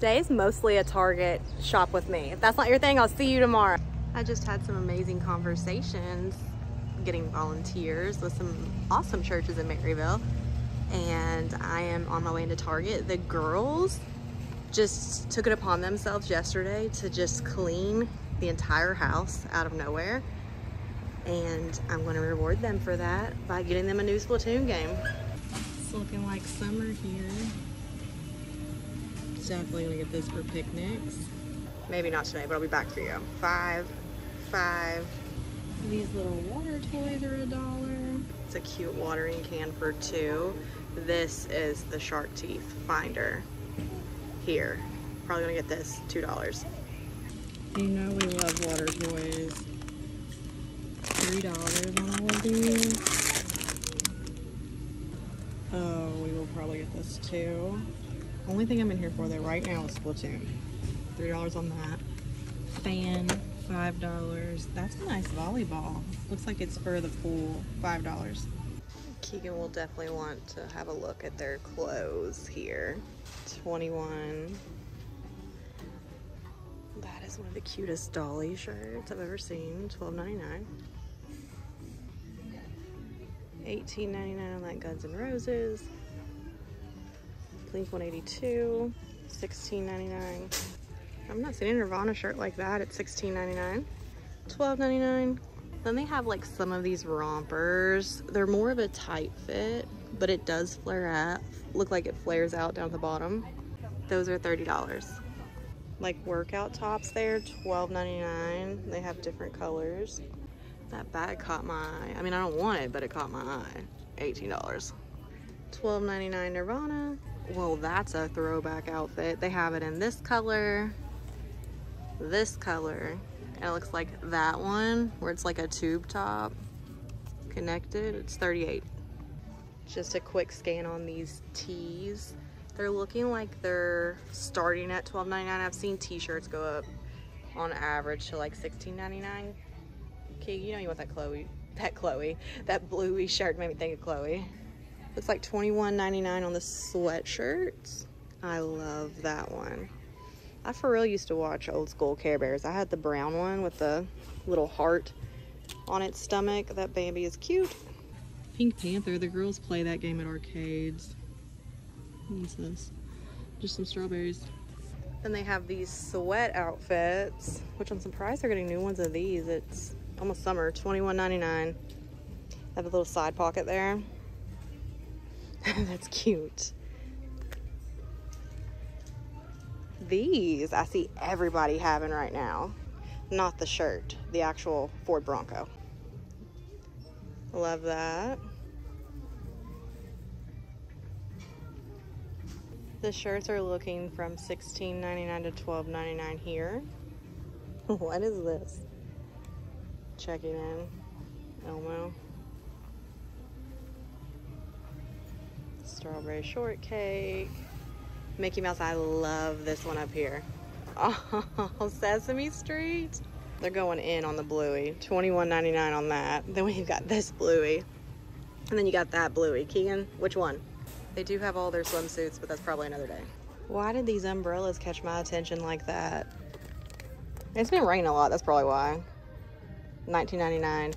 Today's mostly a Target shop with me. If that's not your thing, I'll see you tomorrow. I just had some amazing conversations getting volunteers with some awesome churches in Maryville. And I am on my way into Target. The girls just took it upon themselves yesterday to just clean the entire house out of nowhere. And I'm gonna reward them for that by getting them a new Splatoon game. It's looking like summer here. Definitely gonna get this for picnics. Maybe not today, but I'll be back for you. Five, five. These little water toys are a dollar. It's a cute watering can for two. This is the shark teeth finder here. Probably gonna get this, $2. You know we love water toys. $3 on all of these. Oh, we will probably get this too. Only thing I'm in here for though right now is Splatoon. $3 on that. Fan, $5. That's a nice volleyball. Looks like it's for the pool, $5. Keegan will definitely want to have a look at their clothes here. 21 That is one of the cutest dolly shirts I've ever seen. $12.99. $18.99 on that Guns N' Roses. Blink 182, $16.99. I'm not seeing a Nirvana shirt like that at $16.99. $12.99. Then they have like some of these rompers. They're more of a tight fit, but it does flare up. Look like it flares out down at the bottom. Those are $30. Like workout tops there, $12.99. They have different colors. That bag caught my eye. I mean, I don't want it, but it caught my eye. $18. $12.99 Nirvana. Well, that's a throwback outfit. They have it in this color, this color, it looks like that one where it's like a tube top connected. It's 38. Just a quick scan on these tees. They're looking like they're starting at $12.99. I've seen t-shirts go up on average to like $16.99. Okay, you know you want that Chloe, that Chloe, that bluey shirt made me think of Chloe. Looks like $21.99 on the sweatshirts. I love that one. I for real used to watch old school Care Bears. I had the brown one with the little heart on its stomach. That baby is cute. Pink Panther, the girls play that game at arcades. What's this? Just some strawberries. Then they have these sweat outfits, which I'm surprised they're getting new ones of these. It's almost summer, $21.99. Have a little side pocket there. That's cute. These I see everybody having right now. Not the shirt, the actual Ford Bronco. Love that. The shirts are looking from $16.99 to $12.99 here. what is this? Checking in. Elmo. Strawberry shortcake. Mickey Mouse, I love this one up here. Oh, Sesame Street. They're going in on the Bluey. $21.99 on that. Then we've got this Bluey. And then you got that Bluey. Keegan, which one? They do have all their swimsuits, but that's probably another day. Why did these umbrellas catch my attention like that? It's been raining a lot, that's probably why. 19.99.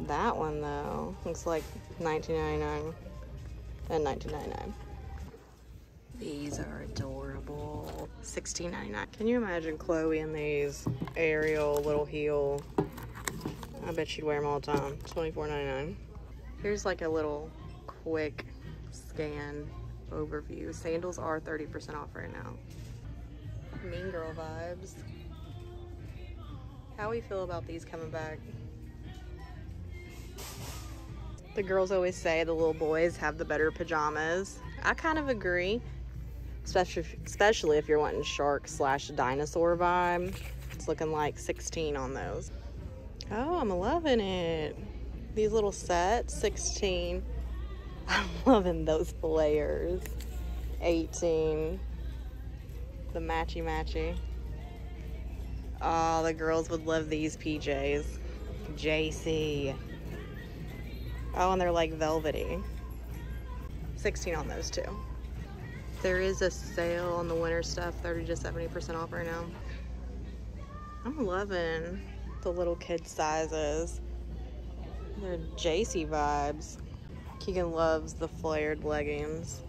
That one though, looks like 19.99 and 19.99. These are adorable. 16.99. Can you imagine Chloe in these Ariel little heel? I bet she'd wear them all the time. 24.99. Here's like a little quick scan overview. Sandals are 30% off right now. Mean Girl vibes. How we feel about these coming back? The girls always say the little boys have the better pajamas. I kind of agree, especially especially if you're wanting shark slash dinosaur vibe. It's looking like 16 on those. Oh, I'm loving it. These little sets, 16. I'm loving those layers. 18. The matchy matchy. Oh, the girls would love these PJs. JC. Oh, and they're like velvety. 16 on those too. There is a sale on the winter stuff, 30 to 70% off right now. I'm loving the little kid sizes. They're JC vibes. Keegan loves the flared leggings.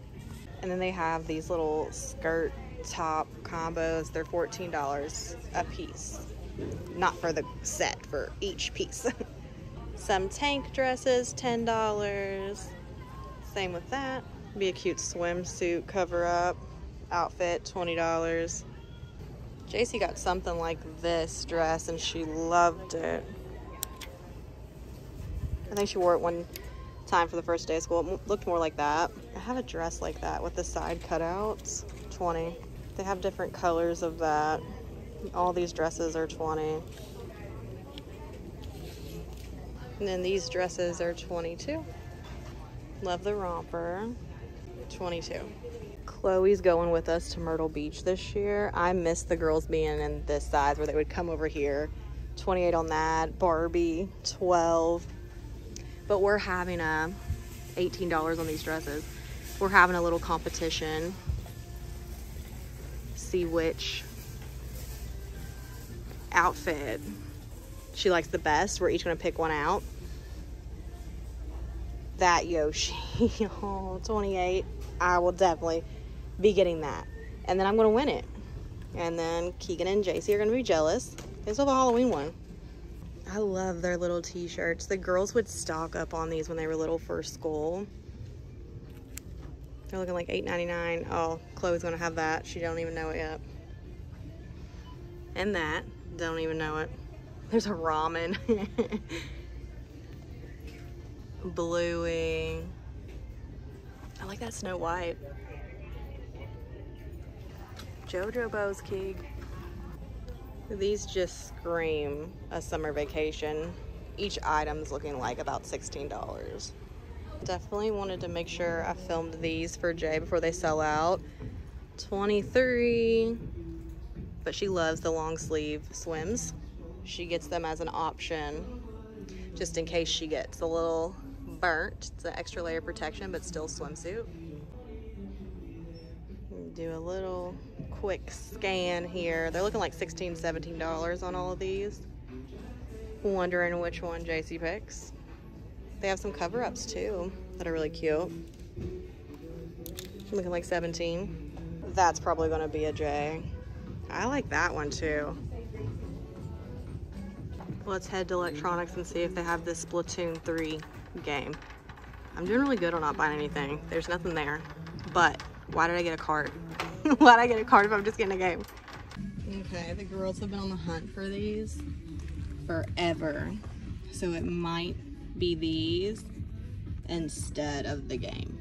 And then they have these little skirt top combos. They're $14 a piece. Not for the set, for each piece. Some tank dresses, $10. Same with that. Be a cute swimsuit cover up outfit, $20. JC got something like this dress and she loved it. I think she wore it one time for the first day of school. It looked more like that. I have a dress like that with the side cutouts. 20. They have different colors of that. All these dresses are 20. And then these dresses are 22. Love the romper. 22. Chloe's going with us to Myrtle Beach this year. I miss the girls being in this size where they would come over here. 28 on that. Barbie, 12. But we're having a $18 on these dresses. We're having a little competition. See which outfit she likes the best. We're each gonna pick one out. That Yoshi, oh, 28. I will definitely be getting that. And then I'm gonna win it. And then Keegan and JC are gonna be jealous. They still have a Halloween one. I love their little t-shirts. The girls would stock up on these when they were little for school. They're looking like $8.99. Oh, Chloe's gonna have that. She don't even know it yet. And that, don't even know it. There's a ramen. Bluey. I like that Snow White. Jojo Boski. These just scream a summer vacation. Each item's looking like about $16. Definitely wanted to make sure I filmed these for Jay before they sell out. 23 but she loves the long sleeve swims. She gets them as an option just in case she gets a little burnt. It's an extra layer of protection, but still swimsuit. Do a little quick scan here. They're looking like $16, $17 on all of these. Wondering which one JC picks. They have some cover-ups too that are really cute. Looking like 17. That's probably gonna be a J. I like that one too. Let's head to electronics and see if they have this Splatoon 3 game. I'm doing really good on not buying anything. There's nothing there. But why did I get a card? why did I get a card if I'm just getting a game? Okay, the girls have been on the hunt for these forever. So it might be these instead of the game.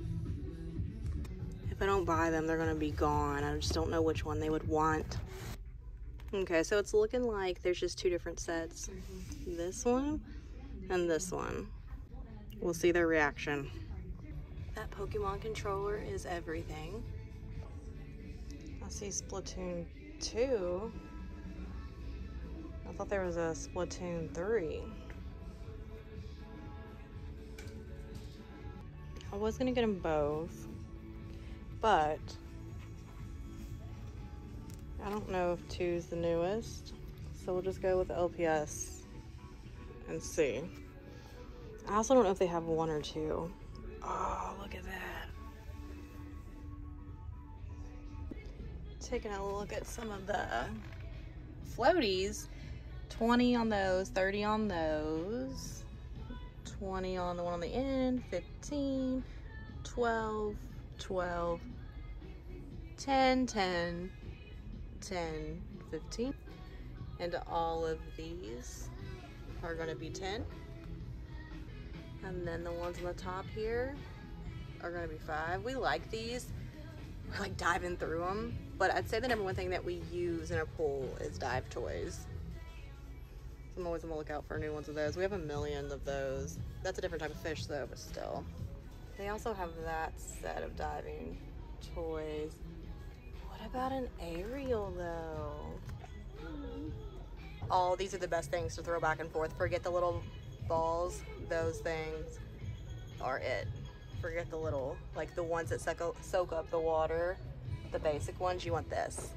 If I don't buy them, they're gonna be gone. I just don't know which one they would want. Okay, so it's looking like there's just two different sets. Mm-hmm. This one and this one. We'll see their reaction. That Pokemon controller is everything. I see Splatoon 2. I thought there was a Splatoon 3. I was gonna get them both, but I don't know if 2 is the newest, so we'll just go with LPS and see. I also don't know if they have one or two. Oh, look at that. Taking a look at some of the floaties. 20 on those, 30 on those, 20 on the one on the end, 15, 12, 12, 10, 10, 10, 15. And all of these are gonna be 10. And then the ones on the top here are gonna be five. We like these. We're like diving through them. But I'd say the number one thing that we use in a pool is dive toys. So I'm always on the lookout for new ones of those. We have a million of those. That's a different type of fish though, but still. They also have that set of diving toys. What about an aerial though? All these are the best things to throw back and forth. Forget the little balls. Those things are it. Forget the little, like the ones that soak up the water. the basic ones, you want this.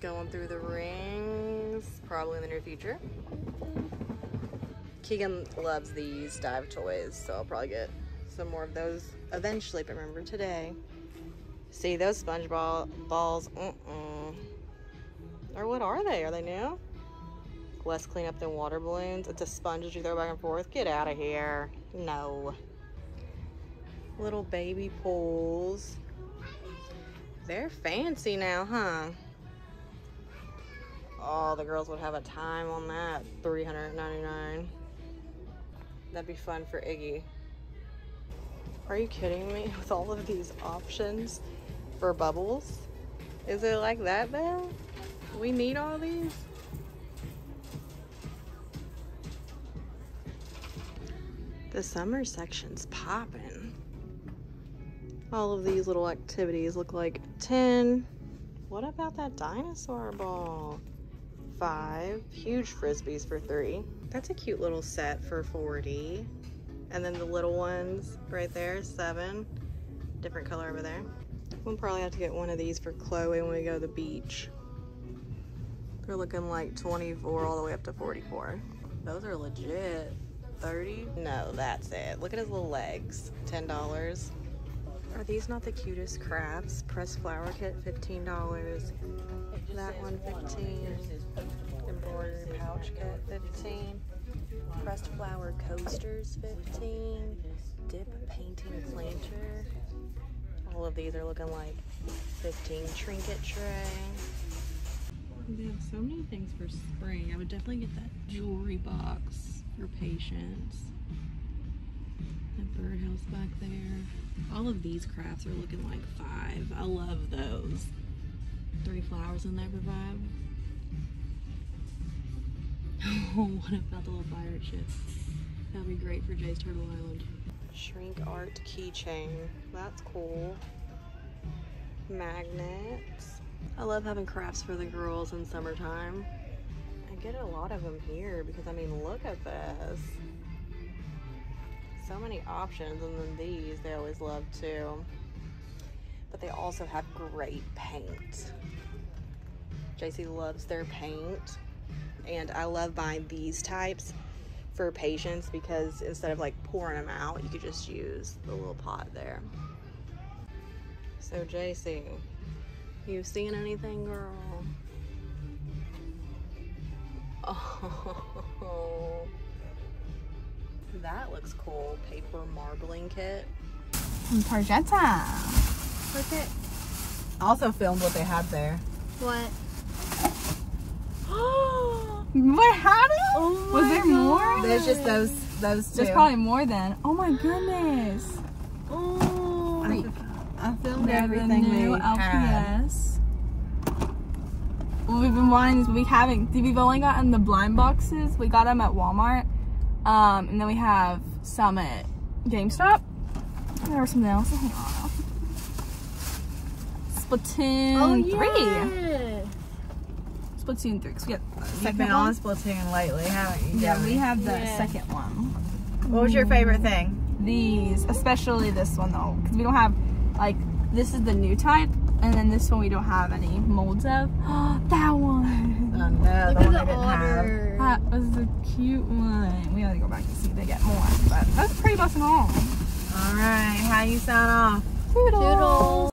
Going through the rings, probably in the near future. Keegan loves these dive toys, so I'll probably get some more of those eventually, but remember today. See those SpongeBob balls, mm-mm. Or what are they? Are they new? Less clean up than water balloons. It's a sponge that you throw back and forth. Get out of here. No. Little baby pools. They're fancy now, huh? Oh, the girls would have a time on that. 399 That'd be fun for Iggy. Are you kidding me? With all of these options for bubbles? Is it like that bad? We need all these? The summer section's popping. All of these little activities look like 10. What about that dinosaur ball? Five. Huge frisbees for three. That's a cute little set for 40. And then the little ones right there, seven. Different color over there. We'll probably have to get one of these for Chloe when we go to the beach. They're looking like 24 all the way up to 44. Those are legit. 30? No, that's it. Look at his little legs. $10. Are these not the cutest crafts? Pressed flower kit, $15. That one, 15 Embroidery pouch kit, 15 Pressed flower coasters, 15 Dip painting planter. All of these are looking like 15 Trinket tray. They have so many things for spring. I would definitely get that jewelry box for patience. That birdhouse back there. All of these crafts are looking like five. I love those. Three flowers in there for. Oh, what about the little pirate ship? That'd be great for Jay's Turtle Island. Shrink art keychain. That's cool. Magnets. I love having crafts for the girls in summertime. I get a lot of them here because I mean, look at this. So many options, and then these they always love too. But they also have great paint. JC loves their paint, and I love buying these types for patients because instead of like pouring them out, you could just use the little pot there. So JC, you seen anything, girl? Oh, that looks cool. Paper marbling kit. Mm, Targetta. Look at Also filmed what they had there. what? What it? Oh Was more? There's just those those two. There's probably more than. Oh my goodness. Oh, I, I filmed They're the everything new we LPS. Well, we've been wanting these, but we haven't. We've only gotten the blind boxes. We got them at Walmart. Um, and then we have some at GameStop. There was something else. Hang on. Splatoon Oh, 3. Splatoon 3. So we got the You've been on Splatoon lately, haven't you? Yeah, Joey? we have the Yeah. second one. What was your favorite thing? These, especially this one though, because we don't have, like, this is the new type, and then this one we don't have any molds of. that one! Oh no, the one I didn't. That was the cute one. We gotta go back and see if they get more, but that's pretty much all. All right, how you sign off? Toodles.